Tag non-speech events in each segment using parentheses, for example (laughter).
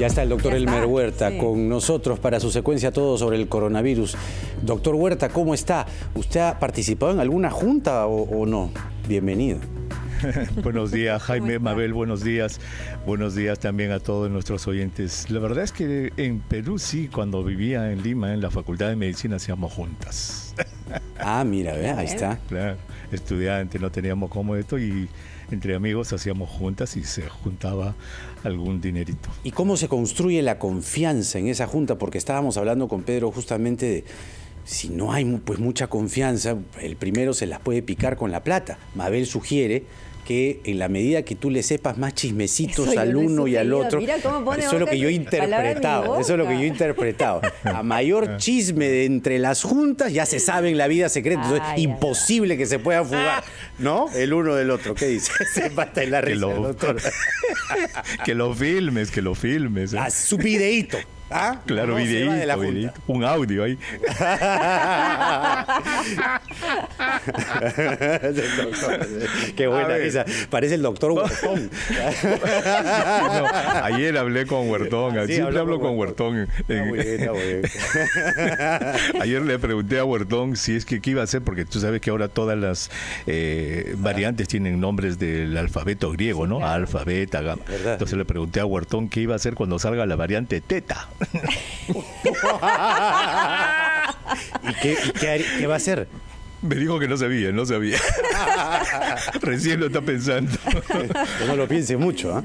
Ya está el doctor Elmer Huerta con nosotros para su secuencia todo sobre el coronavirus. Doctor Huerta, ¿cómo está? ¿Usted ha participado en alguna junta o, no? Bienvenido. (laughs) buenos días, Jaime, Mabel, buenos días. Buenos días también a todos nuestros oyentes. La verdad es que en Perú sí, cuando vivía en Lima, en la Facultad de Medicina, hacíamos juntas. ah, mira, ahí está. Claro, estudiante, no teníamos como esto y entre amigos hacíamos juntas y se juntaba algún dinerito. ¿Y cómo se construye la confianza en esa junta? Porque estábamos hablando con Pedro justamente de si no hay pues mucha confianza, el primero se las puede picar con la plata. Mabel sugiere que en la medida que tú le sepas más chismecitos al uno y al otro, eso es lo que yo he interpretado, eso es (laughs) lo que yo he interpretado. A mayor chisme de entre las juntas, ya se sabe en la vida secreta, es imposible que se pueda fugar, ¿no? El uno del otro, ¿qué dice? (laughs) Se mata en la risa, doctor. (laughs) que lo filmes, que lo filmes. ¿eh? Ah, su videíto. ¿Ah? Claro, videíto, un audio ahí. (laughs) Qué buena risa. Parece el doctor Huertón. ayer hablé con Huertón. Siempre hablo con Huertón. (laughs) ayer le pregunté a Huertón si es que qué iba a hacer, porque tú sabes que ahora todas las eh, variantes tienen nombres del alfabeto griego, ¿no? Alfa, beta, gamma. Entonces le pregunté a Huertón qué iba a hacer cuando salga la variante teta. (laughs) ¿Y, qué, va a hacer? Me dijo que no sabía, no sabía. (laughs) Recién lo está pensando. no lo piense mucho, ¿ah?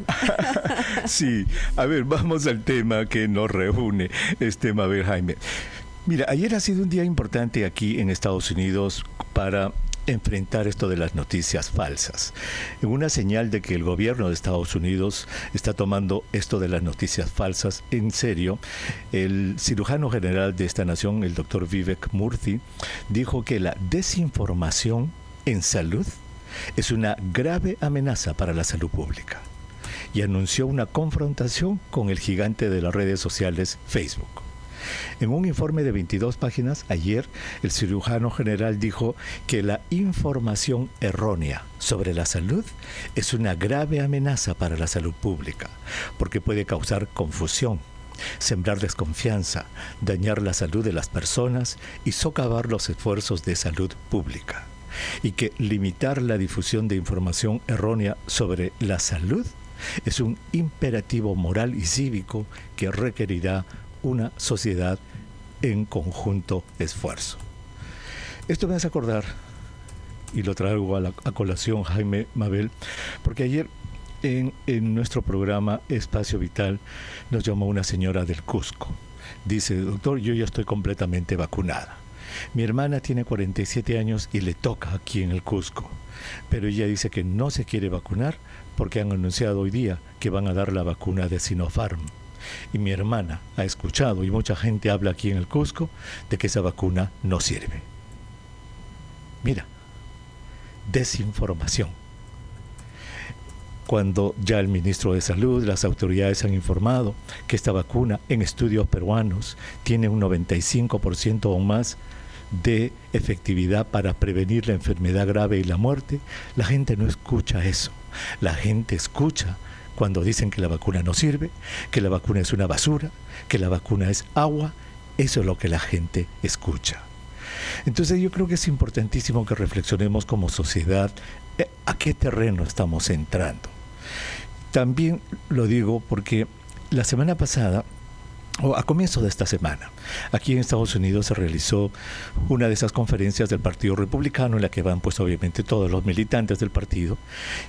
Sí. A ver, vamos al tema que nos reúne, este Mabel Jaime. Mira, ayer ha sido un día importante aquí en Estados Unidos para enfrentar esto de las noticias falsas. Una señal de que el gobierno de Estados Unidos está tomando esto de las noticias falsas en serio, el cirujano general de esta nación, el doctor Vivek Murthy, dijo que la desinformación en salud es una grave amenaza para la salud pública y anunció una confrontación con el gigante de las redes sociales Facebook. En un informe de 22 páginas, ayer el cirujano general dijo que la información errónea sobre la salud es una grave amenaza para la salud pública, porque puede causar confusión, sembrar desconfianza, dañar la salud de las personas y socavar los esfuerzos de salud pública. Y que limitar la difusión de información errónea sobre la salud es un imperativo moral y cívico que requerirá una sociedad en conjunto esfuerzo. Esto me hace acordar, y lo traigo a, la, colación Jaime Mabel, porque ayer en, en, nuestro programa Espacio Vital nos llamó una señora del Cusco. Dice, doctor, yo ya estoy completamente vacunada. Mi hermana tiene 47 años y le toca aquí en el Cusco, pero ella dice que no se quiere vacunar porque han anunciado hoy día que van a dar la vacuna de Sinopharm y mi hermana ha escuchado y mucha gente habla aquí en el Cusco de que esa vacuna no sirve. Mira, desinformación. Cuando ya el ministro de Salud, las autoridades han informado que esta vacuna en estudios peruanos tiene un 95% o más de efectividad para prevenir la enfermedad grave y la muerte, la gente no escucha eso. La gente escucha cuando dicen que la vacuna no sirve, que la vacuna es una basura, que la vacuna es agua, eso es lo que la gente escucha. Entonces yo creo que es importantísimo que reflexionemos como sociedad eh, a qué terreno estamos entrando. También lo digo porque la semana pasada, o a comienzo de esta semana, aquí en Estados Unidos se realizó una de esas conferencias del Partido Republicano en la que van pues obviamente todos los militantes del partido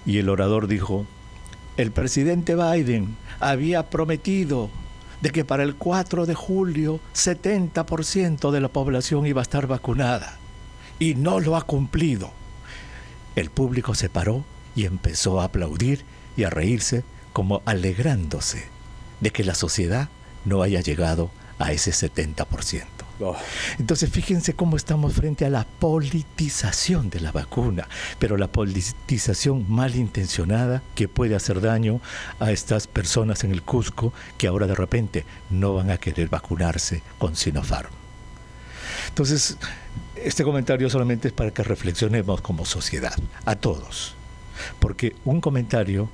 y el orador dijo, el presidente Biden había prometido de que para el 4 de julio 70% de la población iba a estar vacunada y no lo ha cumplido. El público se paró y empezó a aplaudir y a reírse como alegrándose de que la sociedad no haya llegado a ese 70%. Entonces fíjense cómo estamos frente a la politización de la vacuna, pero la politización malintencionada que puede hacer daño a estas personas en el Cusco que ahora de repente no van a querer vacunarse con Sinopharm. Entonces, este comentario solamente es para que reflexionemos como sociedad, a todos, porque un comentario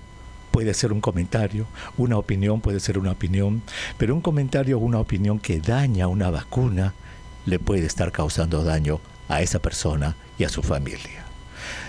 puede ser un comentario, una opinión puede ser una opinión, pero un comentario o una opinión que daña una vacuna le puede estar causando daño a esa persona y a su familia.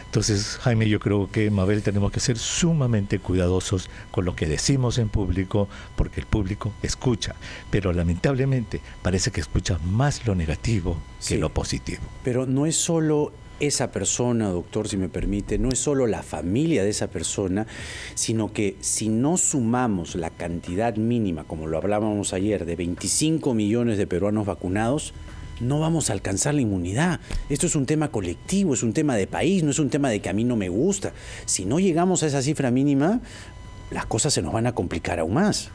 Entonces, Jaime, yo creo que Mabel tenemos que ser sumamente cuidadosos con lo que decimos en público, porque el público escucha, pero lamentablemente parece que escucha más lo negativo que lo positivo. Pero no es solo esa persona, doctor, si me permite, no es solo la familia de esa persona, sino que si no sumamos la cantidad mínima, como lo hablábamos ayer, de 25 millones de peruanos vacunados, no vamos a alcanzar la inmunidad. Esto es un tema colectivo, es un tema de país, no es un tema de que a mí no me gusta. Si no llegamos a esa cifra mínima, las cosas se nos van a complicar aún más.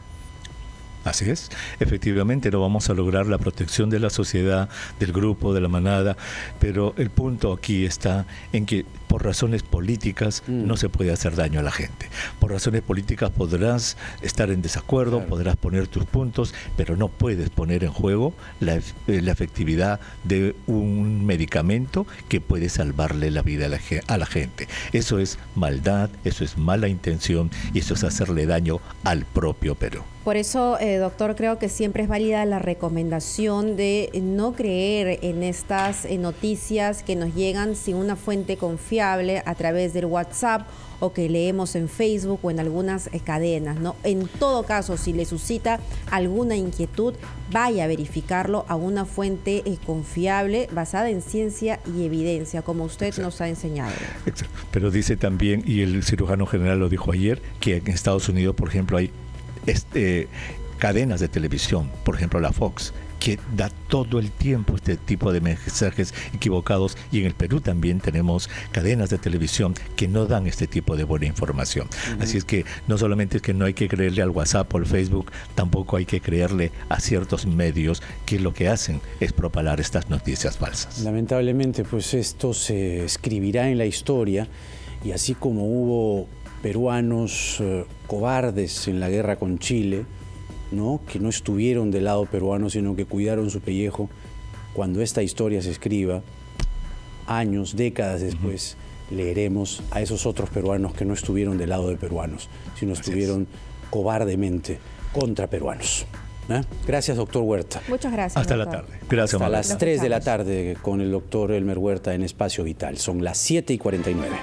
Así es, efectivamente no vamos a lograr la protección de la sociedad, del grupo, de la manada, pero el punto aquí está en que por razones políticas mm. no se puede hacer daño a la gente. Por razones políticas podrás estar en desacuerdo, podrás poner tus puntos, pero no puedes poner en juego la, eh, efectividad de un medicamento que puede salvarle la vida a la, a la gente. Eso es maldad, eso es mala intención y eso es hacerle daño al propio Perú. Por eso, eh, doctor, creo que siempre es válida la recomendación de no creer en estas eh, noticias que nos llegan sin una fuente confiable a través del WhatsApp o que leemos en Facebook o en algunas eh, cadenas. ¿no? En todo caso, si le suscita alguna inquietud, vaya a verificarlo a una fuente eh, confiable basada en ciencia y evidencia, como usted nos ha enseñado. Pero dice también, y el cirujano general lo dijo ayer, que en Estados Unidos, por ejemplo, hay este, cadenas de televisión, por ejemplo la Fox, que da todo el tiempo este tipo de mensajes equivocados y en el Perú también tenemos cadenas de televisión que no dan este tipo de buena información. Así es que no solamente es que no hay que creerle al WhatsApp o al Facebook, tampoco hay que creerle a ciertos medios que lo que hacen es propalar estas noticias falsas. Lamentablemente, pues esto se escribirá en la historia y así como hubo peruanos eh, cobardes en la guerra con Chile, que no estuvieron del lado peruano, sino que cuidaron su pellejo. Cuando esta historia se escriba, años, décadas después, leeremos a esos otros peruanos que no estuvieron del lado de peruanos, sino estuvieron cobardemente contra peruanos. ¿eh? Gracias, doctor Huerta. Muchas gracias. Hasta la tarde. Gracias, Hasta las 3 de la tarde con el doctor Elmer Huerta en Espacio Vital. Son las 7 y 49.